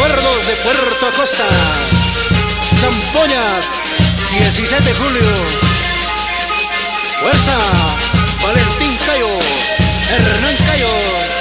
de Puerto Acosta, Zampoñas, 17 de julio. Fuerza, Valentín Cayo, Hernán Cayo.